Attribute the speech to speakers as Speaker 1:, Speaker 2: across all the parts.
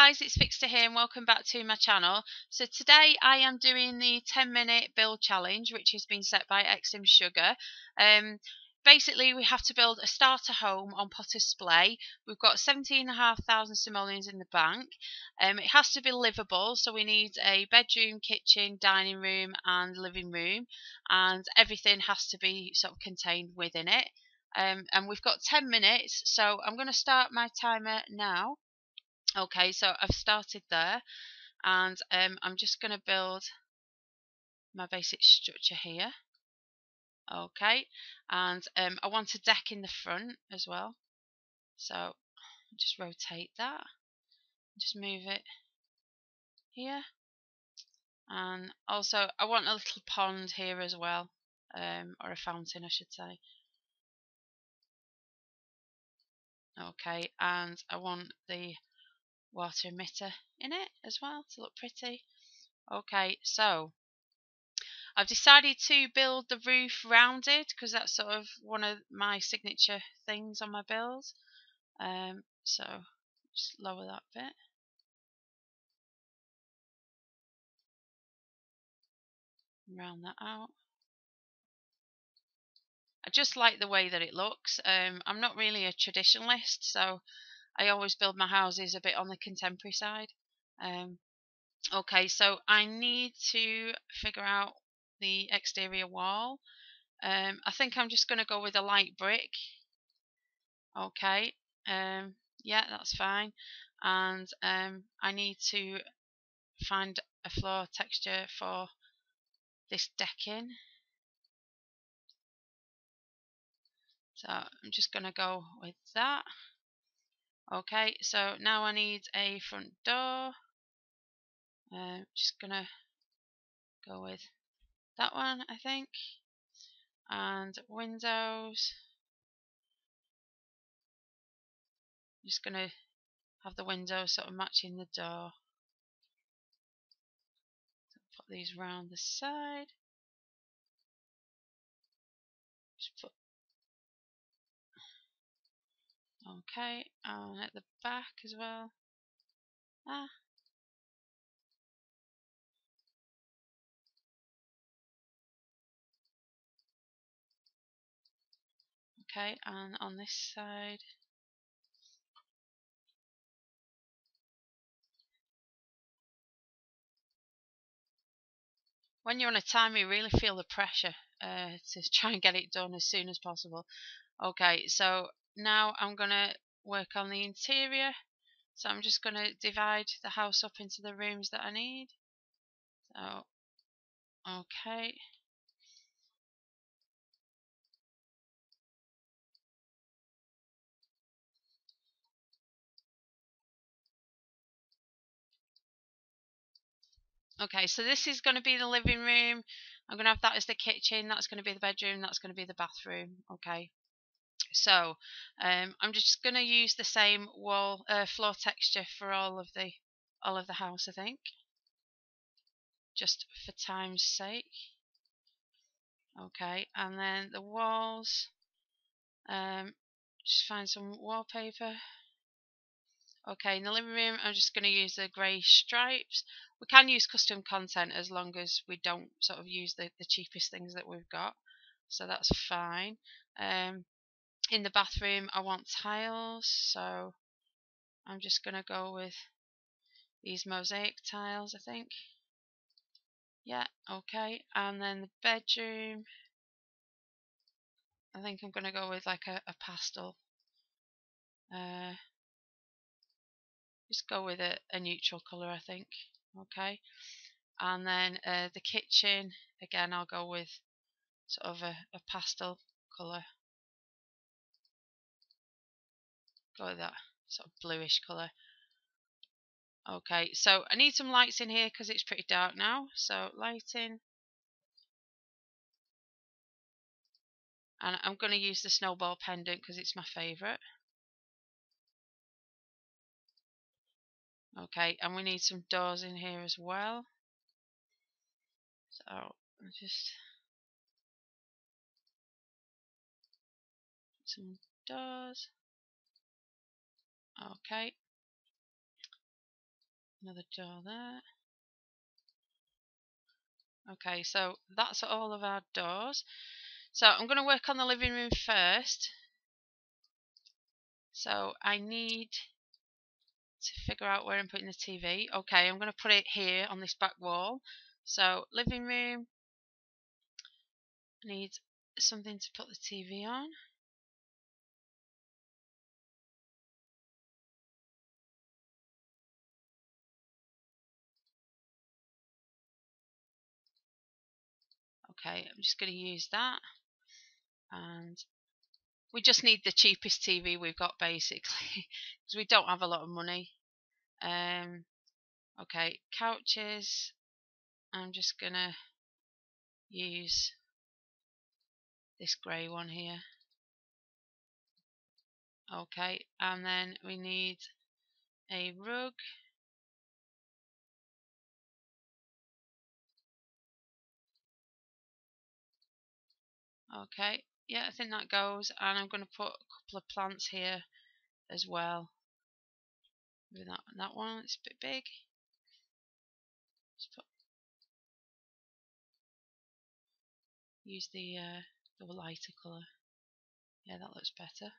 Speaker 1: guys, it's Vixster here and welcome back to my channel. So today I am doing the 10 minute build challenge which has been set by xSimSugar. Um, basically we have to build a starter home on Potter's Splay. We've got 17,500 simoleons in the bank. Um, it has to be livable so we need a bedroom, kitchen, dining room and living room and everything has to be sort of contained within it. Um, and we've got 10 minutes so I'm going to start my timer now Okay, so I've started there and um, I'm just going to build my basic structure here. Okay, and um, I want a deck in the front as well. So just rotate that, just move it here. And also I want a little pond here as well, um, or a fountain I should say. Okay, and I want the water emitter in it as well to look pretty. Okay, so I've decided to build the roof rounded because that's sort of one of my signature things on my builds. Um, so just lower that bit. Round that out. I just like the way that it looks. Um, I'm not really a traditionalist, so I always build my houses a bit on the contemporary side. Um, okay, so I need to figure out the exterior wall. Um, I think I'm just going to go with a light brick. Okay, um, yeah, that's fine. And um, I need to find a floor texture for this decking. So I'm just going to go with that. Okay, so now I need a front door. Uh, just gonna go with that one, I think. And windows. Just gonna have the windows sort of matching the door. put these round the side. Okay, and at the back as well. Ah. Okay, and on this side. When you're on a timer, you really feel the pressure uh, to try and get it done as soon as possible. Okay, so now I'm going to work on the interior. So I'm just going to divide the house up into the rooms that I need. So, okay. Okay, so this is going to be the living room. I'm going to have that as the kitchen. That's going to be the bedroom. That's going to be the bathroom. Okay. So um, I'm just going to use the same wall uh, floor texture for all of the all of the house, I think, just for time's sake. Okay, and then the walls. Um, just find some wallpaper. Okay, in the living room, I'm just going to use the grey stripes. We can use custom content as long as we don't sort of use the, the cheapest things that we've got. So that's fine. Um, in the bathroom I want tiles so I'm just gonna go with these mosaic tiles I think. Yeah okay and then the bedroom. I think I'm gonna go with like a, a pastel uh, just go with a, a neutral colour I think okay. And then uh, the kitchen again I'll go with sort of a, a pastel colour go that sort of bluish colour. Okay, so I need some lights in here because it's pretty dark now. So lighting. And I'm going to use the snowball pendant because it's my favourite. Okay, and we need some doors in here as well. So just some doors. Okay. another door there. Okay, so that's all of our doors. So I'm going to work on the living room first. So I need to figure out where I'm putting the TV. Okay, I'm going to put it here on this back wall. So living room, I need something to put the TV on. Okay, I'm just going to use that. And we just need the cheapest TV we've got basically because we don't have a lot of money. Um, okay, couches. I'm just going to use this grey one here. Okay, and then we need a rug. Okay, yeah, I think that goes. And I'm going to put a couple of plants here as well. Maybe that that one, it's a bit big. Just put, use the uh, the lighter colour. Yeah, that looks better.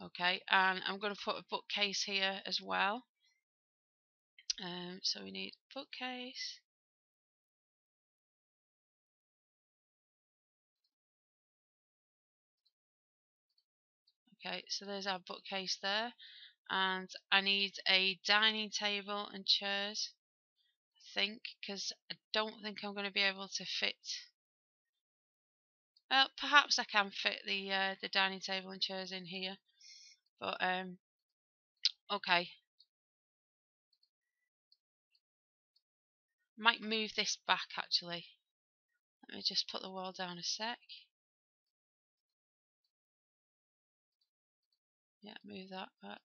Speaker 1: Okay, and I'm going to put a bookcase here as well. Um, so we need bookcase. Okay, so there's our bookcase there. And I need a dining table and chairs, I think, because I don't think I'm going to be able to fit. Well, perhaps I can fit the uh, the dining table and chairs in here, but um, okay. Might move this back actually. Let me just put the wall down a sec. Yeah, move that back.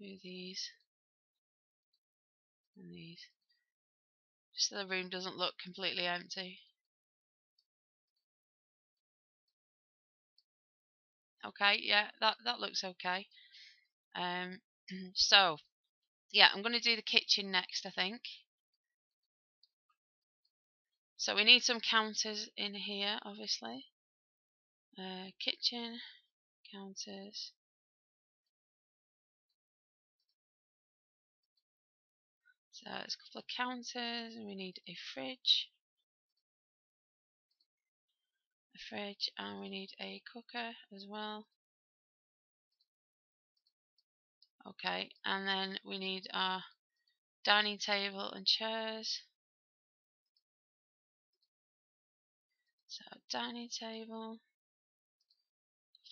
Speaker 1: Move these. And these. Just so the room doesn't look completely empty. Okay, yeah, that, that looks okay. Um, so, yeah, I'm going to do the kitchen next, I think. So we need some counters in here, obviously. Uh, kitchen, counters. So it's a couple of counters, and we need a fridge. A fridge, and we need a cooker as well. Okay, and then we need our dining table and chairs. So dining table,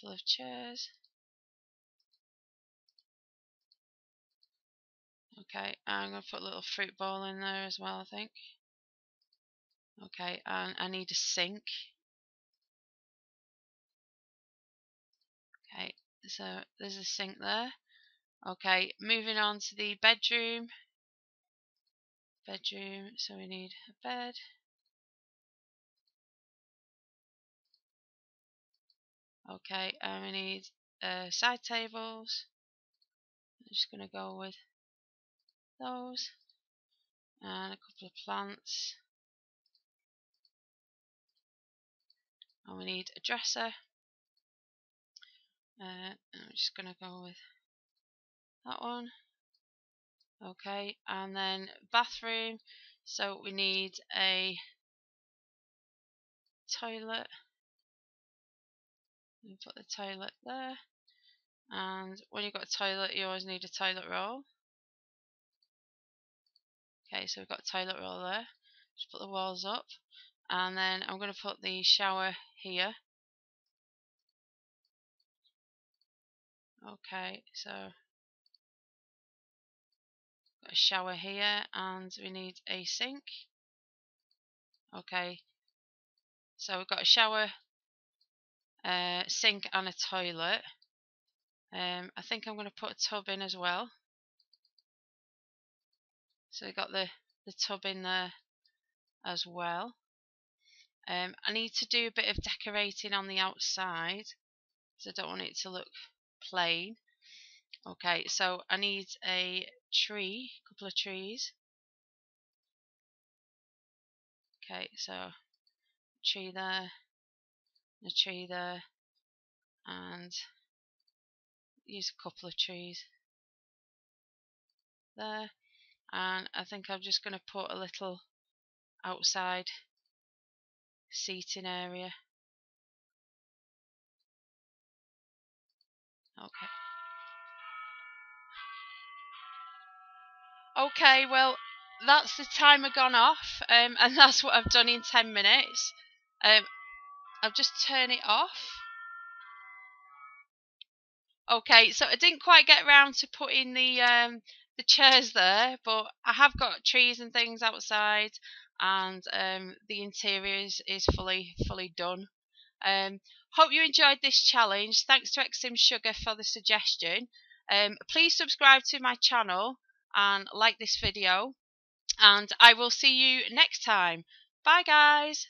Speaker 1: full of chairs. Okay, I'm going to put a little fruit bowl in there as well, I think. Okay, and I need a sink. Okay, so there's a sink there. Okay, moving on to the bedroom. Bedroom, so we need a bed. Okay, and we need uh, side tables. I'm just going to go with those and a couple of plants. And we need a dresser. Uh, I'm just going to go with that one. Okay, and then bathroom. So we need a toilet. You put the toilet there. And when you've got a toilet, you always need a toilet roll. Okay, so we've got a toilet roll there. Just put the walls up. And then I'm going to put the shower here. Okay, so got a shower here and we need a sink. Okay, so we've got a shower, uh, sink and a toilet. Um, I think I'm going to put a tub in as well. So I've got the, the tub in there as well. Um, I need to do a bit of decorating on the outside because I don't want it to look plain. Okay, so I need a tree, a couple of trees. Okay, so tree there, a tree there, and use a couple of trees there. And I think I'm just going to put a little outside seating area. Okay. Okay, well, that's the timer gone off, um, and that's what I've done in 10 minutes. Um, I'll just turn it off. Okay, so I didn't quite get around to putting the um, the chairs there, but I have got trees and things outside, and um, the interior is, is fully fully done. Um, hope you enjoyed this challenge. Thanks to xSimSugar for the suggestion. Um, please subscribe to my channel and like this video, and I will see you next time. Bye, guys.